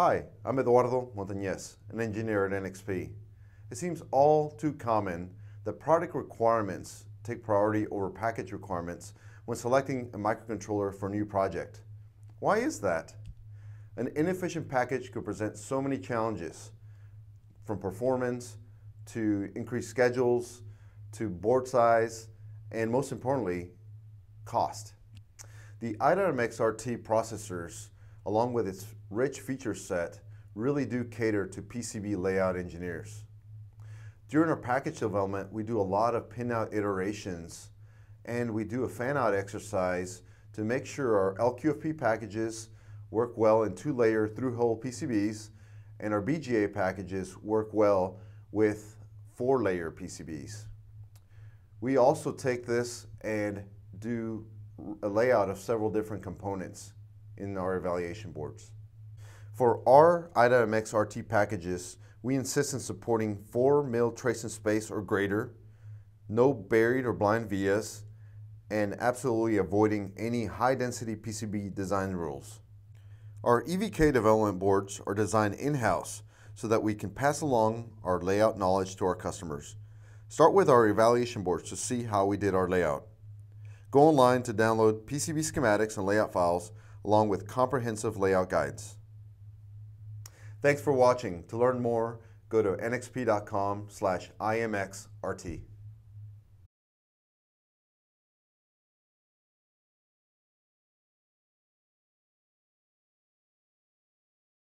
Hi, I'm Eduardo Montañez, an engineer at NXP. It seems all too common that product requirements take priority over package requirements when selecting a microcontroller for a new project. Why is that? An inefficient package could present so many challenges, from performance to increased schedules to board size, and most importantly, cost. The i.MX RT processors, along with its rich feature set, really do cater to PCB layout engineers. During our package development, we do a lot of pinout iterations and we do a fan-out exercise to make sure our LQFP packages work well in two-layer through-hole PCBs and our BGA packages work well with four-layer PCBs. We also take this and do a layout of several different components in our evaluation boards. For our i.MX RT packages, we insist in supporting 4 mil trace space or greater, no buried or blind vias, and absolutely avoiding any high density PCB design rules. Our EVK development boards are designed in-house so that we can pass along our layout knowledge to our customers. Start with our evaluation boards to see how we did our layout. Go online to download PCB schematics and layout files along with comprehensive layout guides. Thanks for watching. To learn more, go to nxp.com slash imxrt.